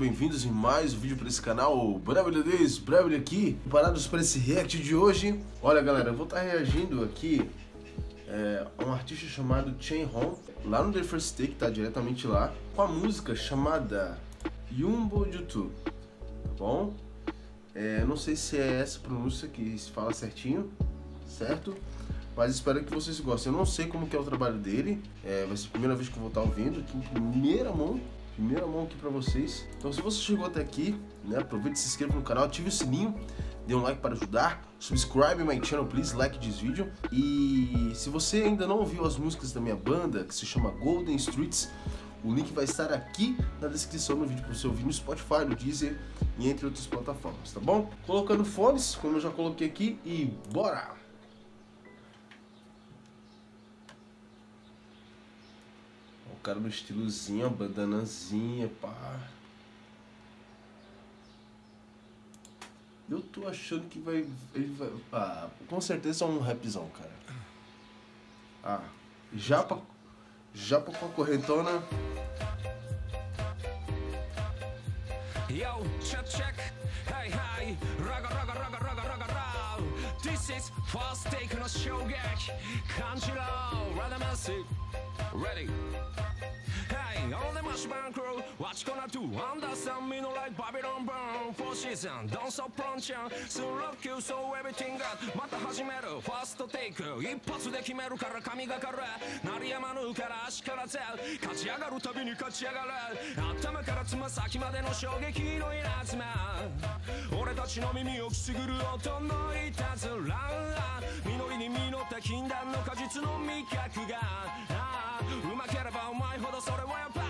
bem-vindos em mais um vídeo para esse canal Brabelhadez, Brabel aqui Preparados para esse react de hoje Olha galera, eu vou estar reagindo aqui é, a um artista chamado Chen Hong Lá no The First Take, tá diretamente lá Com a música chamada Yumbo Jutu Tá bom? É, não sei se é essa pronúncia que se fala certinho Certo? Mas espero que vocês gostem. Eu não sei como que é o trabalho dele. É, vai ser a primeira vez que eu vou estar ouvindo aqui em primeira mão. Primeira mão aqui pra vocês. Então se você chegou até aqui, né, aproveite e se inscreva no canal, ative o sininho, dê um like para ajudar, subscribe my channel, please, like this vídeo. E se você ainda não ouviu as músicas da minha banda, que se chama Golden Streets, o link vai estar aqui na descrição do vídeo para você ouvir no Spotify, no Deezer e entre outras plataformas, tá bom? Colocando fones, como eu já coloquei aqui, e bora! Cara no estilozinho, a bandanazinha, pá. Eu tô achando que vai. Ele vai. Ah, com certeza é um rapzão, cara. Ah, japa. Japa com a correntona. Yo, check, check. Hey, hey. Raga, raga, raga, raga, raga, raga. This is first take no shogek. Kanjiro, massive. Ready? All the marshmallow what you gonna do? Understand me no like Babylon burn Four season, don't stop punching Soon rock you so everything got また始めるファーストテイク一発で決めるから神がかる鳴りやまぬから足からゼル勝ち上がるたびに勝ち上がる頭からつま先までの衝撃の稲妻俺たちの耳をくすぐる音のいたずら実りに実った禁断の果実の味覚がうまければうまいほどそれはやっぱ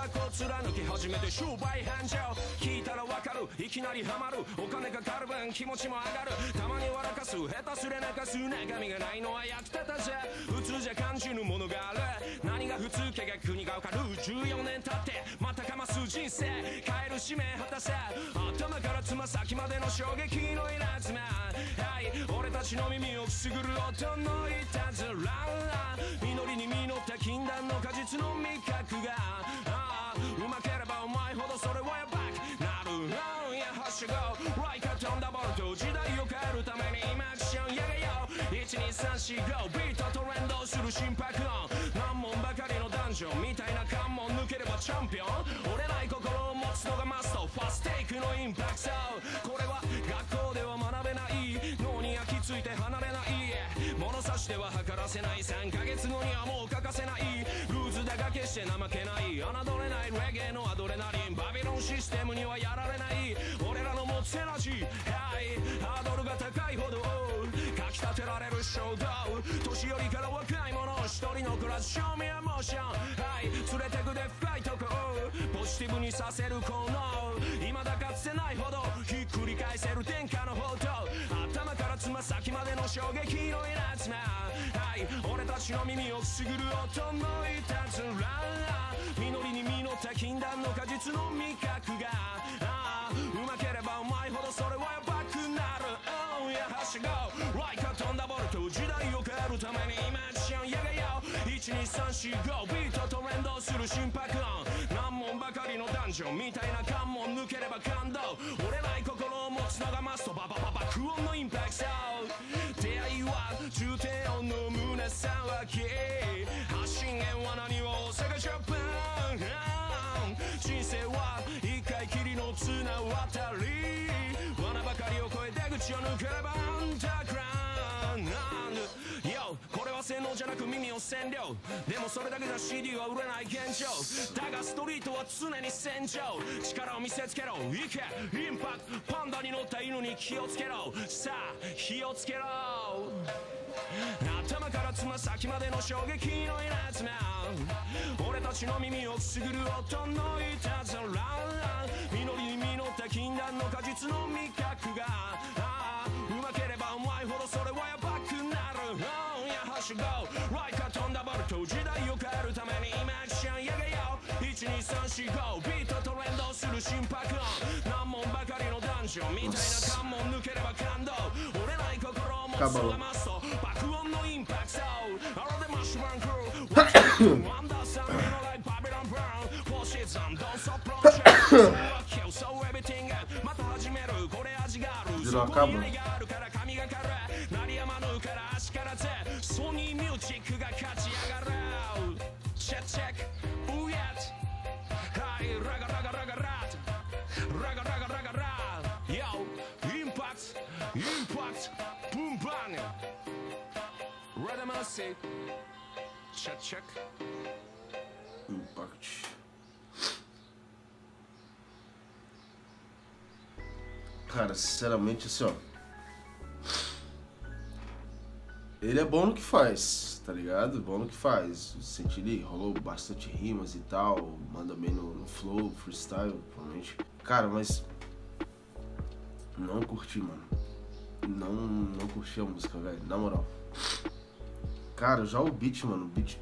難問ばかりのダンジョンみたいな関門抜ければ感動折れない心を持つのがマスト爆音のインパクトミスター C ポンで MYC これワインを踏んだ歌の話最近増えた子供騙しに邪魔させないため立ち上がりジョスカムファーストテイク参上乗りこなしていく生かしたバージョンこだわってやってきた箱を貫き初めて商売繁盛聞いたらわかるいきなりハマるお金かかる分気持ちも上がるたまに笑かす下手すれ泣かす中身がないのは役立たず普通じゃ感じぬものがある何が普通かが国が分かる14年経ってまたかます人生変える使命果たせ頭からつま先までの衝撃の稲妻はい俺たちの耳をくすぐる音のいたずら実りに実った禁断の果実の 1234ビートと連動する心拍音難問ばかりのダンジョンみたいな関門抜ければチャンピオン折れない心を持つのがマストファステイクのインパクトこれは学校では学べない脳に焼き付いて離れない物差しでは測らせない3ヶ月後にはもう欠かせないして怠けない侮れないレゲエのアドレナリン。バビロンシステムにはやられない。俺らの持つエナジーはい。ハードルが高いほどかきたてられる衝動年寄りから若い者一人のクラス正味エモーション。はい。連れてくで深いとこ。ポジティブにさせる効能未だかつてないほどひっくり返せる天下の報道頭からつま先までの衝撃の稲妻。はい。俺たちの耳をくすぐる音のいた断の味覚が。ああうまければうまいほどそれはやばくなる、oh, yeah はしご。ライカ飛んだボルト時代を変えるために今アクション。やがよ。12345ビートトレンドする心拍音。難問ばかりのダンジョンみたいな関門抜ければ感動。折れない心を持つのがマスト。バババ爆音のインパクト。出会いは重低音の胸騒ぎ。出口を抜ければアンダーグランド Yo これは性能じゃなく耳を占領。でもそれだけじゃ CD は売れない現状。だがストリートは常に戦場。力を見せつけろ。いけ。インパクト。パンダに乗った犬に気をつけろ。さあ火をつけろ。頭からつま先までの衝撃の稲妻俺たちの耳をくすぐる音のいたずら実日の味覚が。ライカー飛んだボルト時代を変えるために今アクションやげよ12345ビートと連動する心拍音難問ばかりのダンジョンみたいな関門抜ければ感動折れない心を持つがマスト爆音のインパクトあらでマッシュバンクルーワンダーサンのライバビロンブラウンフォーシーズンドンソプロンジェクト So everything また始めるこれ味がある Virou a cabo. があるから神がかる鳴りやまぬから足から手 Dźwięku ga kaci jaga rał Czek, czek, ujet Haj, raga, raga, raga, rat. Raga, raga, raga, ra Yo, impact, impact. Boom, bang. Rhythm and see Czek, czek Impact. Cara, sinceramente, assim, ó Ele é bom no que faz, tá ligado? Bom no que faz. Senti ele rolou bastante rimas e tal. Manda bem no, no flow, freestyle, provavelmente. Cara, mas. Não curti, mano. Não, não curti a música, velho. Na moral. Cara, já o beat, mano. O beat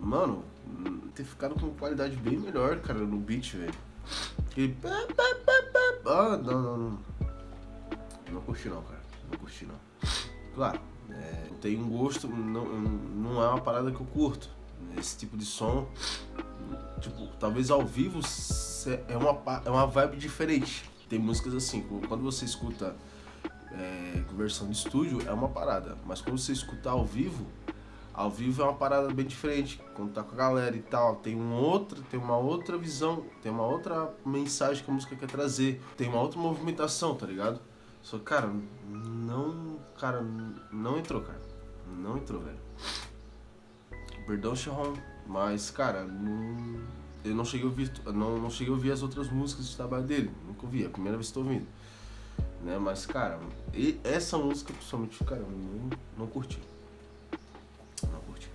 Mano, ter ficado com qualidade bem melhor, cara, no beat, velho. E... Ah, não, não, não. Não curti não, cara. Não curti não. Claro, tem um gosto, não, não é uma parada que eu curto. Esse tipo de som, tipo, talvez ao vivo é uma, é uma vibe diferente. Tem músicas assim, quando você escuta é, versão de estúdio é uma parada, mas quando você escutar ao vivo, ao vivo é uma parada bem diferente. Quando tá com a galera e tal, tem um outro, tem uma outra visão, tem uma outra mensagem que a música quer trazer, tem uma outra movimentação, tá ligado? Só cara, não, cara, não entrou, cara. Não entrou, velho. Perdão, Sharon, mas, cara, não, eu não cheguei a ouvir, não, não cheguei a ouvir as outras músicas de trabalho dele. Nunca ouvi, é a primeira vez que tô ouvindo. Né? Mas, cara, essa música, principalmente, cara, eu não, não curti. Não curti.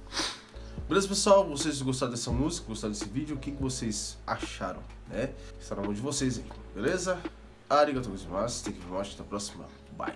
Beleza, pessoal? Vocês gostaram dessa música? Gostaram desse vídeo? O que, que vocês acharam? Né? Está na mão de vocês aí, beleza? Arigatou gozaimasu. Até a próxima. Bye.